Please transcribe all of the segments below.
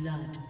Blood.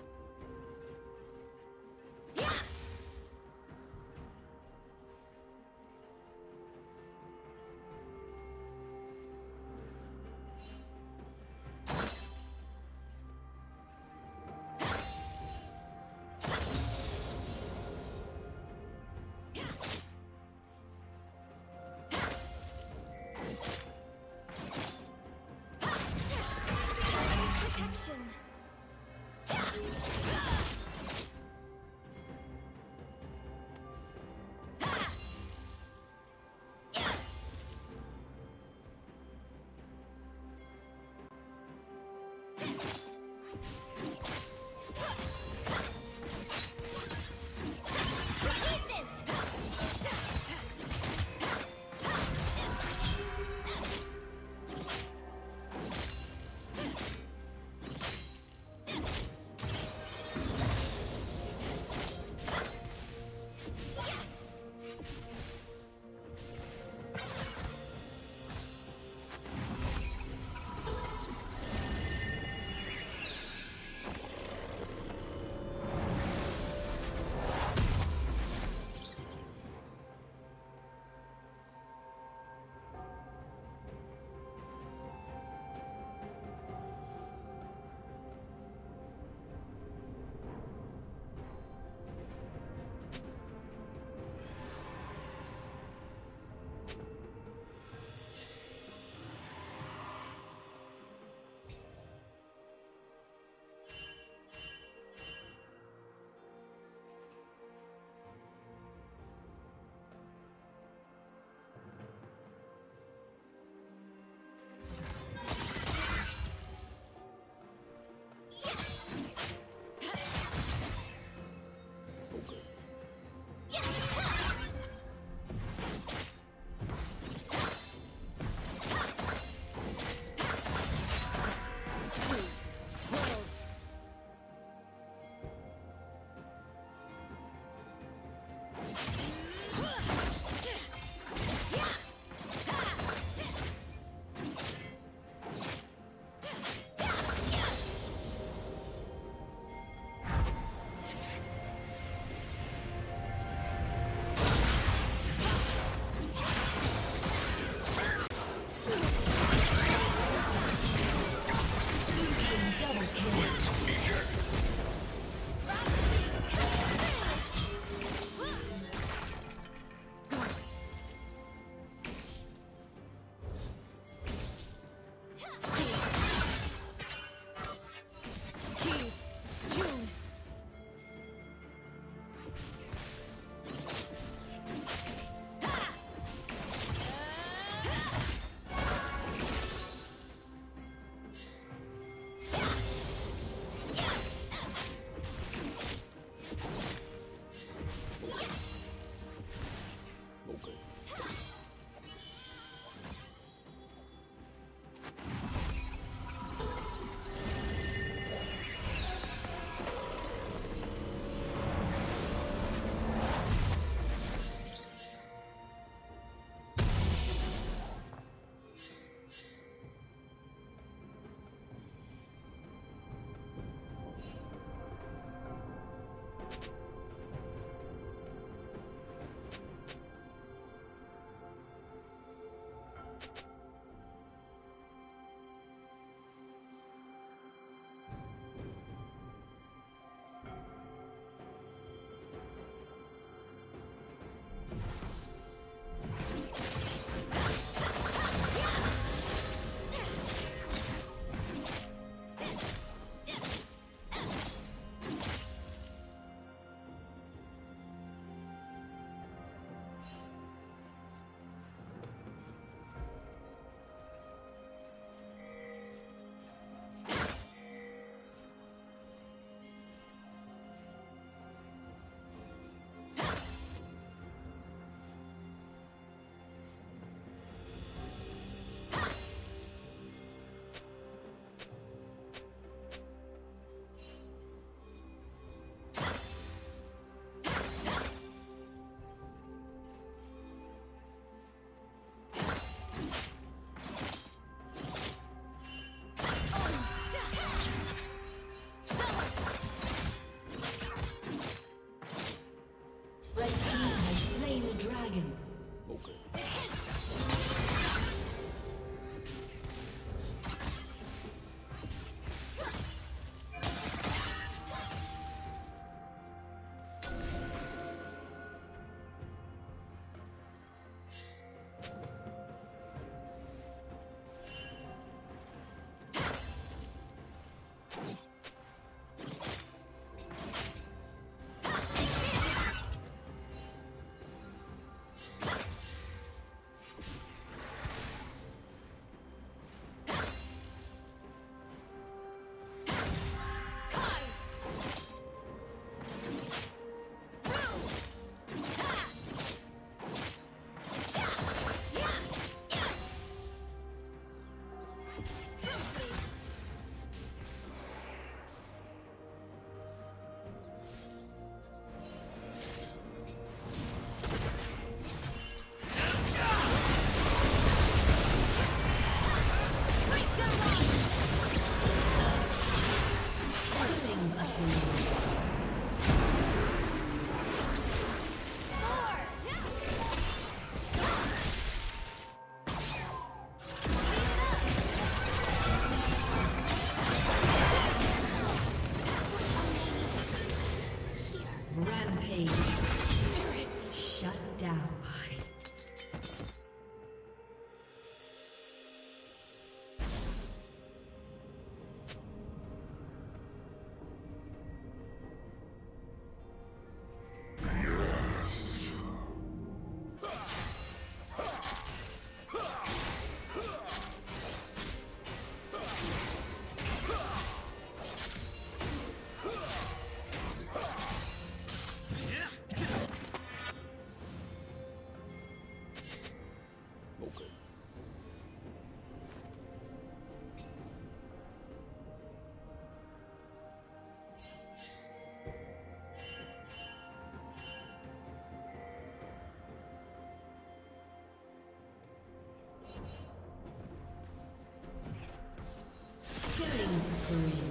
Spree.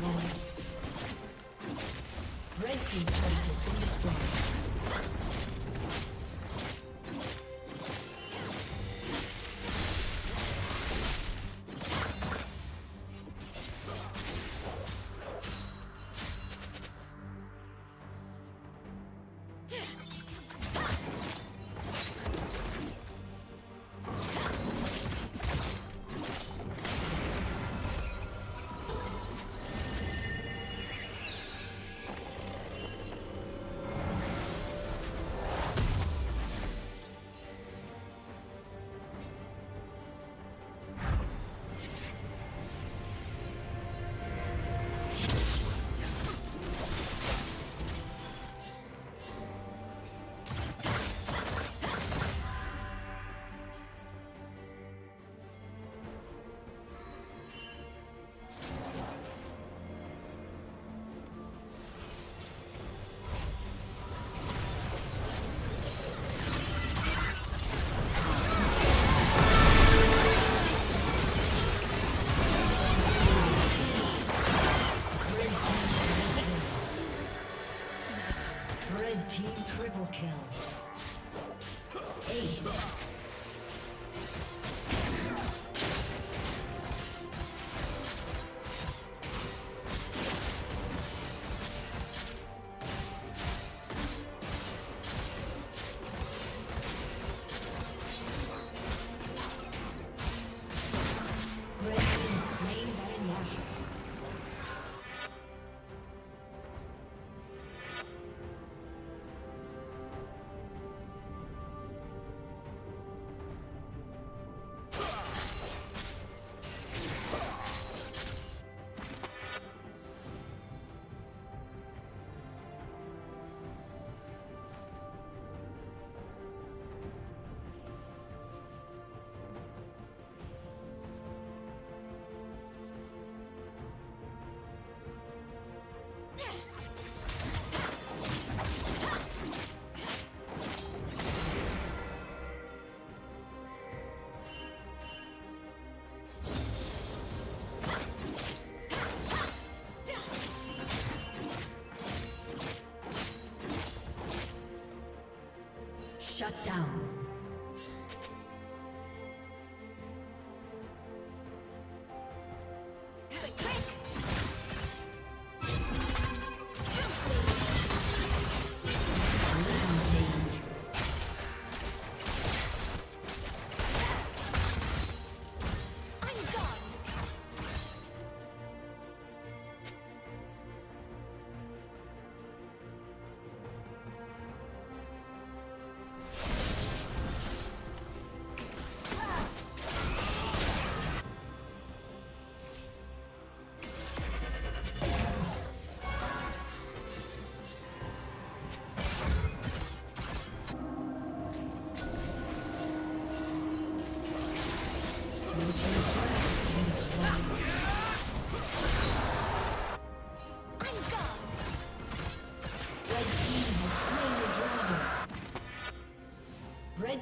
Destroyed. Shut down.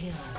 kill.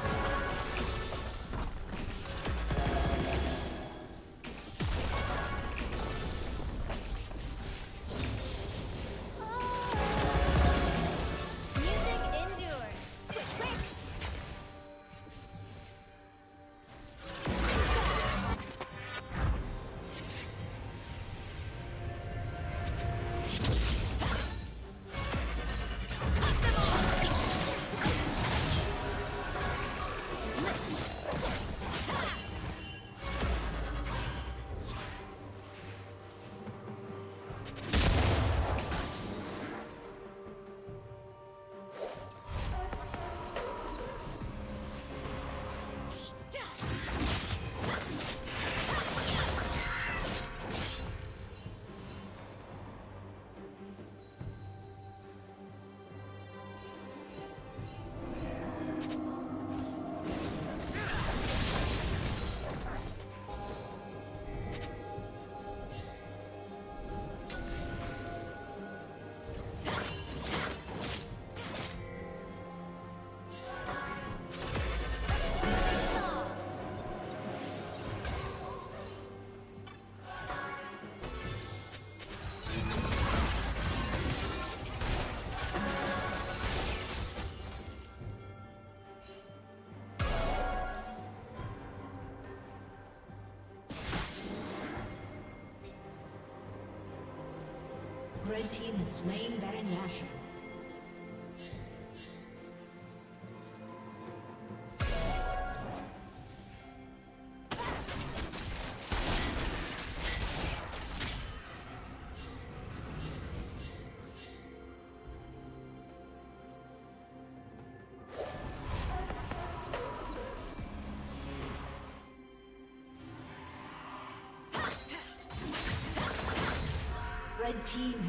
Red team has slain Baron Nashor. team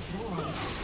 destroyed.